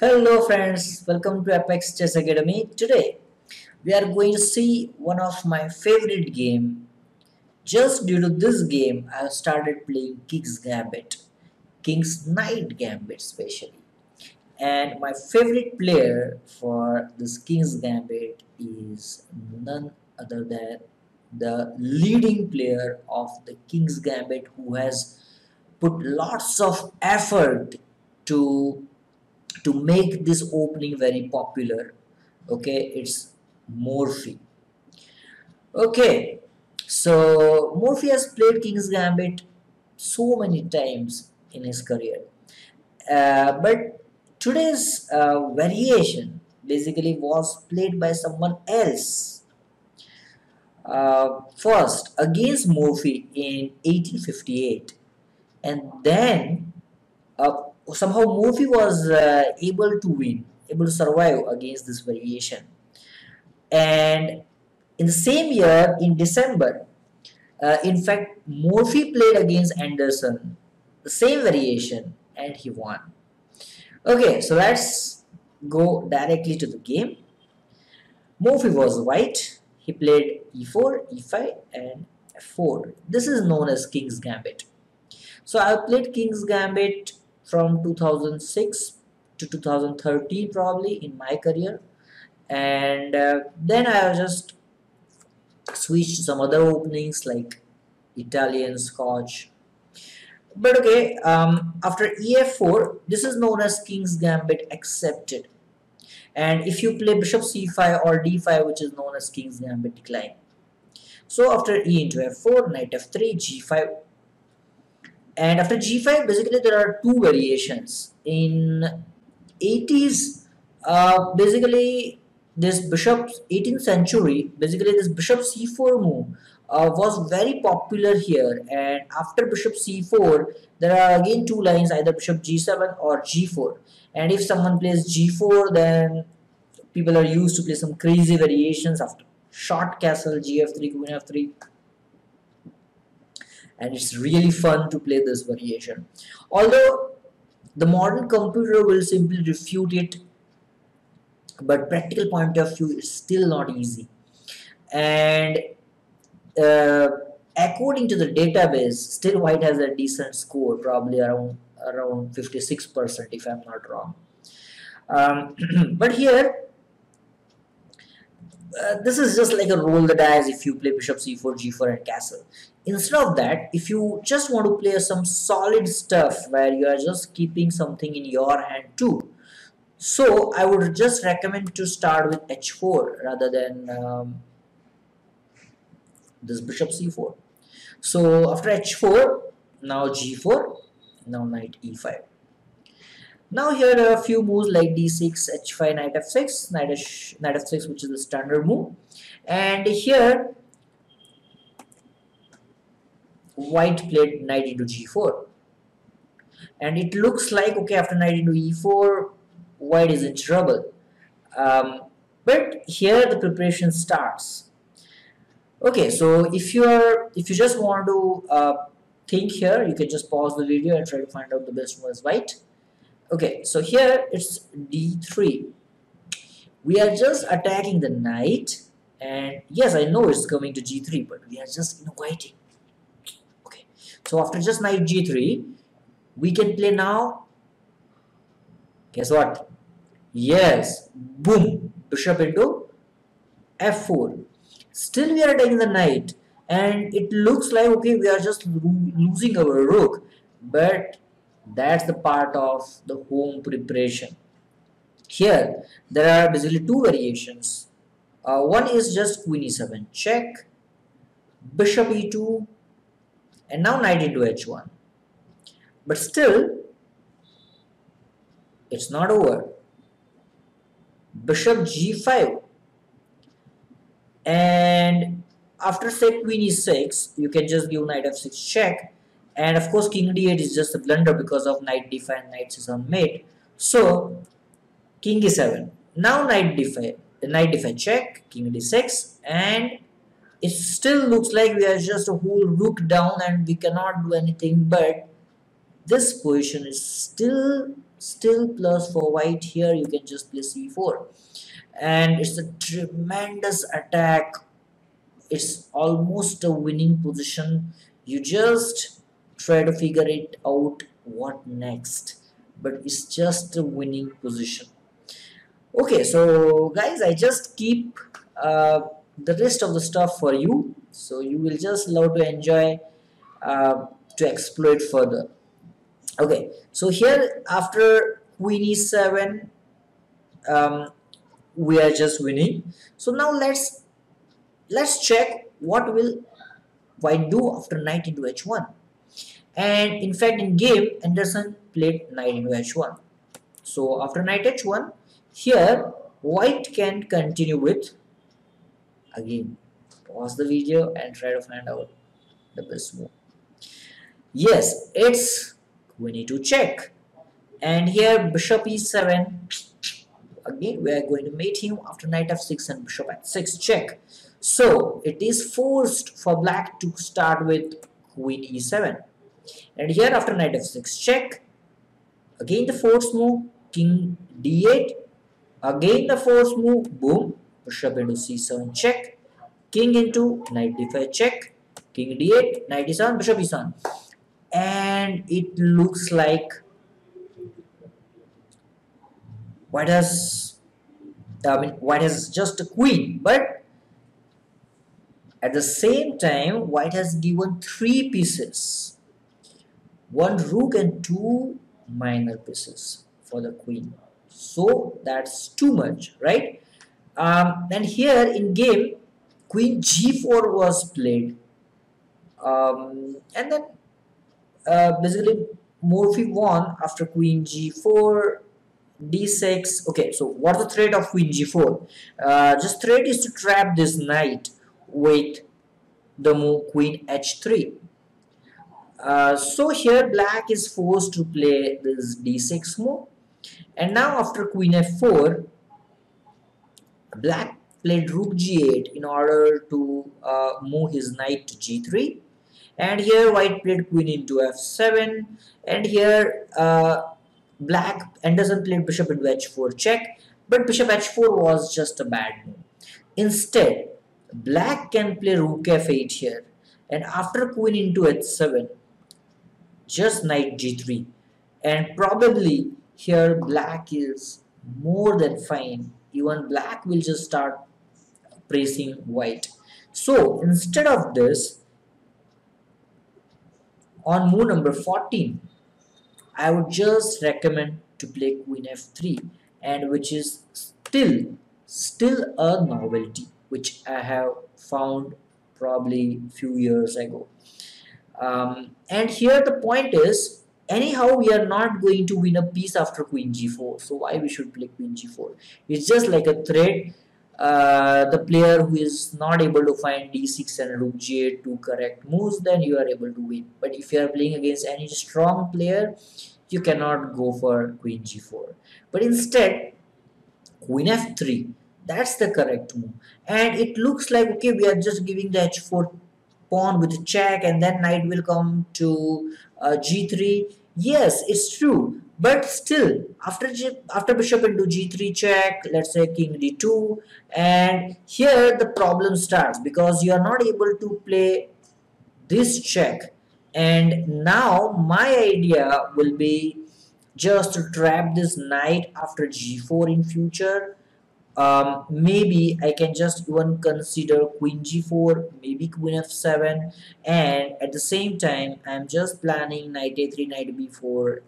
Hello friends, welcome to Apex Chess Academy. Today we are going to see one of my favorite game. Just due to this game, I started playing King's Gambit, King's Knight Gambit especially. And my favorite player for this King's Gambit is none other than the leading player of the King's Gambit who has put lots of effort to to make this opening very popular okay it's Morphy okay so Morphy has played King's Gambit so many times in his career. Uh, but today's uh, variation basically was played by someone else. Uh, first against Morphy in 1858 and then uh, somehow Morphy was uh, able to win, able to survive against this variation. And in the same year, in December, uh, in fact, Morphy played against Anderssen, the same variation, and he won. Okay, so let's go directly to the game. Morphy was white. He played e4, e5, and f4. This is known as King's Gambit. So I played King's Gambit from 2006 to 2013 probably in my career. And uh, then I just switched some other openings like Italian, Scotch. But okay um, after ef4 this is known as King's Gambit accepted. And if you play bishop c5 or d5 which is known as King's Gambit decline. So after e into f4 knight f3 g5 and after g5 basically there are two variations. In 80s uh, basically this bishop 18th century basically this bishop c4 move uh, was very popular here. And after bishop c4 there are again two lines either bishop g7 or g4 and if someone plays g4 then people are used to play some crazy variations after short castle gf3 queen f3 and it's really fun to play this variation. Although the modern computer will simply refute it but practical point of view is still not easy. And uh, according to the database still white has a decent score probably around around 56% if I'm not wrong. Um, but here uh, this is just like a roll the dice if you play bishop c4 g4 and castle. Instead of that if you just want to play some solid stuff where you are just keeping something in your hand too. So I would just recommend to start with h4 rather than um, this bishop c4 so after h4 now g4 now knight e5 now here are a few moves like d6 h5 knight f6 knight, knight f6 which is the standard move. And here white played knight into g4 and it looks like okay after knight into e4 white is in trouble. Um, but here the preparation starts. Okay so if you're if you just want to uh, think here you can just pause the video and try to find out the best move as white okay so here it's d3 we are just attacking the knight and yes I know it's coming to g3 but we are just you know waiting okay so after just knight g3, we can play now. Guess what? Yes, boom, bishop into f4. Still we are taking the knight and it looks like okay we are just losing our rook but that's the part of the home preparation. Here there are basically two variations. Uh, one is just queen e7 check bishop e2 and now knight into h1 but still it's not over. Bishop g5 and after say queen e6 you can just give knight f6 check and of course king d8 is just a blunder because of knight d5 and knight is unmade so king e7 now knight d5 knight d5 check king d6 and it still looks like we are just a whole rook down and we cannot do anything but this position is still still plus for white here. You can just play c4 and it's a tremendous attack. It's almost a winning position. You just try to figure it out what next. But it's just a winning position. Okay so guys I just keep uh, the rest of the stuff for you. So you will just love to enjoy uh, to exploit further. Okay so here after queen e7 um, we are just winning. So now let's let's check what will white do after knight into h1 and in fact in game Anderssen played knight into h1 so after knight h1 here white can continue with again pause the video and try to find out the best move. Yes it's we need to check. And here bishop e7 again we are going to mate him after knight f6 and bishop f6 check. So it is forced for black to start with queen e7 and here after knight f6 check. Again the force move king d8 again the force move boom. Bishop into c7 check. King into knight d5 check. King d8 knight e7 bishop e7 and it looks like white has I mean white has just a queen but at the same time white has given three pieces one rook and two minor pieces for the queen. So that's too much right? Um, and here in game queen g4 was played. Um, and then uh, basically Morphy won after queen g4 d6 okay so what's the threat of queen g4 uh, just threat is to trap this knight with the move queen h3 uh, so here black is forced to play this d6 move and now after queen f4 black played rook g8 in order to uh, move his knight to g3 and here white played queen into f7 and here uh, black Anderssen played bishop into h4 check. But bishop h4 was just a bad move. Instead black can play rook f8 here. And after queen into h7 just knight g3 and probably here black is more than fine. Even black will just start pressing white. So instead of this on move number 14 I would just recommend to play queen f3 and which is still still a novelty which I have found probably few years ago um, and here the point is anyhow we are not going to win a piece after queen g4 so why we should play queen g4 it's just like a threat uh, the player who is not able to find d6 and rook g8 to correct moves then you are able to win. But if you are playing against any strong player you cannot go for queen g4 but instead queen f3 that's the correct move. And it looks like okay we are just giving the h4 pawn with check and then knight will come to uh, g3 yes it's true. But still after G, after bishop into g3 check let's say king d2 and here the problem starts because you are not able to play this check. And now my idea will be just to trap this knight after g4 in future um, maybe I can just even consider queen g4 maybe queen f7 and at the same time I'm just planning knight a3 knight b4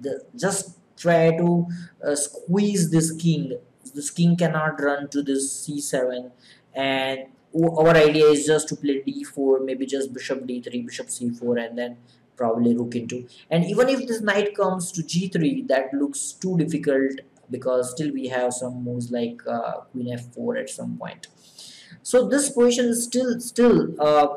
the just try to uh, squeeze this king. This king cannot run to this c7 and our idea is just to play d4 maybe just bishop d3 bishop c4 and then probably rook into. And even if this knight comes to g3 that looks too difficult because still we have some moves like uh, queen f4 at some point. So this position is still still uh,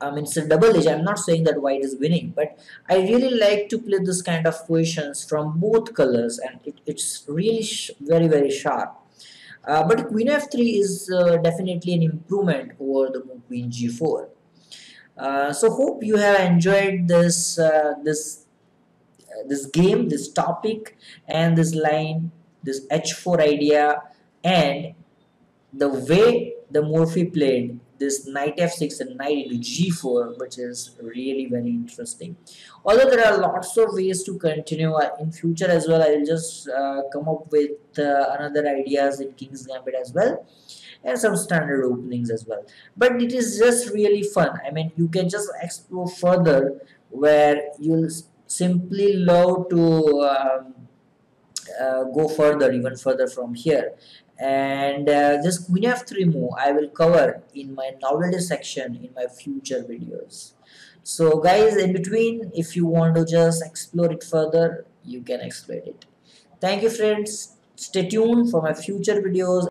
I mean it's a double edge. I'm not saying that white is winning but I really like to play this kind of positions from both colors and it, it's really very very sharp. Uh, but queen f3 is uh, definitely an improvement over the move queen g4 uh, so hope you have enjoyed this uh, this this game this topic and this line this h4 idea and the way the Morphy played this knight f6 and knight into g4 which is really very interesting. Although there are lots of ways to continue uh, in future as well i will just uh, come up with uh, another ideas in king's gambit as well and some standard openings as well. But it is just really fun. I mean you can just explore further where you'll simply love to um, uh, go further even further from here. And uh, this queen f3 move I will cover in my novelty section in my future videos. So guys in between if you want to just explore it further you can explore it. Thank you friends. Stay tuned for my future videos